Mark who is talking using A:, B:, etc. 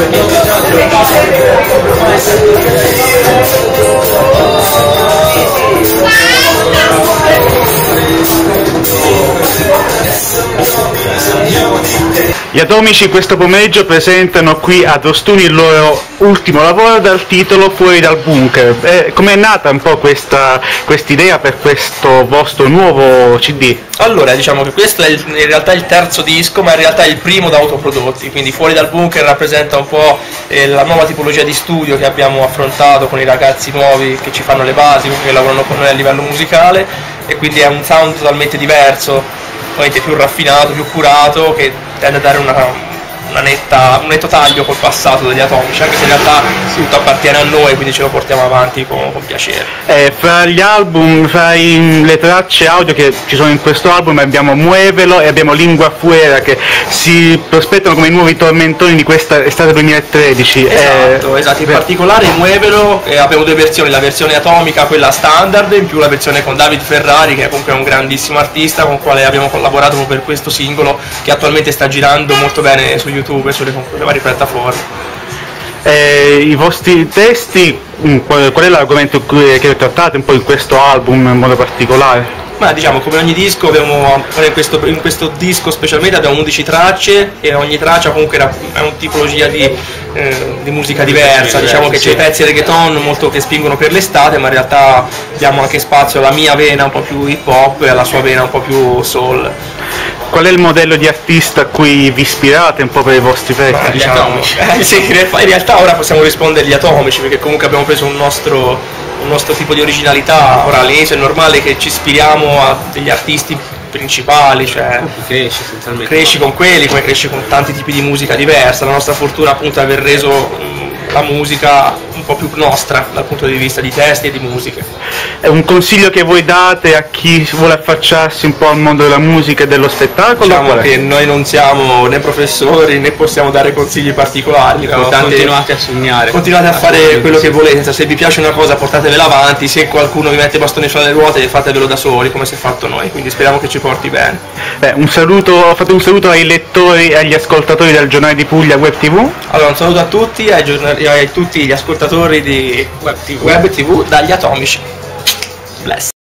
A: Thank you. Gli Atomici questo pomeriggio presentano qui ad Ostuni il loro ultimo lavoro dal titolo Fuori dal bunker. Eh, Com'è nata un po' questa idea per questo vostro nuovo CD?
B: Allora, diciamo che questo è il- in realtà il terzo disco, ma in realtà è il primo da autoprodotti, quindi Fuori dal bunker rappresenta un po' eh, la nuova tipologia di studio che abbiamo affrontato con i ragazzi nuovi che ci fanno le basi, che lavorano con noi a livello musicale e quindi è un sound totalmente diverso, più raffinato, più curato, che tende a dare una, netta- un netto taglio col passato degli atomici, anche se in realtà tutto appartiene a noi, quindi ce lo portiamo avanti con, con piacere.
A: Eh, fra gli album, fra i- le tracce audio che ci sono in questo album abbiamo Muovelo e abbiamo Lingua Fuera che si prospettano come i nuovi tormentoni di questa estate 2013.
B: Esatto,
A: Eh,
B: esatto, in particolare in Muevelo eh, abbiamo due versioni, la versione atomica, quella standard, in più la versione con David Ferrari che è comunque un grandissimo artista con il quale abbiamo collaborato per questo singolo che attualmente sta girando molto bene su YouTube e sulle, sulle varie piattaforme.
A: eh, I vostri testi, mm, qual, è l'argomento che trattate un po' in questo album in modo particolare?
B: Ma diciamo come ogni disco abbiamo in questo, in questo disco specialmente abbiamo 11 tracce e ogni traccia comunque è una tipologia di, eh, di musica diversa, diciamo che c'è i pezzi reggaeton molto che spingono per l'estate ma in realtà diamo anche spazio alla mia vena un po' più hip hop e alla sua vena un po' più soul.
A: Qual è il modello di artista a cui vi ispirate un po' per i vostri pezzi?
B: Ma,
A: diciamo?
B: atomici. Eh, sì, in realtà- in realtà ora possiamo rispondere agli atomici perché comunque abbiamo preso un nostro, un nostro tipo di originalità, ora all'inizio è normale che ci ispiriamo a degli artisti principali, cioè
C: essenzialmente.
B: cresci con quelli, come cresci con tanti tipi di musica diversa, la nostra fortuna appunto è aver reso mm, la musica po' più nostra dal punto di vista di testi e di musiche.
A: È un consiglio che voi date a chi vuole affacciarsi un po' al mondo della musica e dello spettacolo?
B: Diciamo che noi non siamo né professori né possiamo dare consigli particolari, l'importante
C: Continuate a sognare.
B: continuate a fare quello che volete, se vi piace una cosa portatevela avanti, se qualcuno vi mette i bastoni fra le ruote fatevelo da soli come si è fatto noi, quindi speriamo che ci porti bene.
A: Beh, un saluto, fate un saluto ai lettori e agli ascoltatori del giornale di Puglia Web TV.
B: Allora un saluto a tutti, ai, giornali- a tutti gli ascoltatori di
C: Web TV.
B: Web TV dagli Atomici. Bless.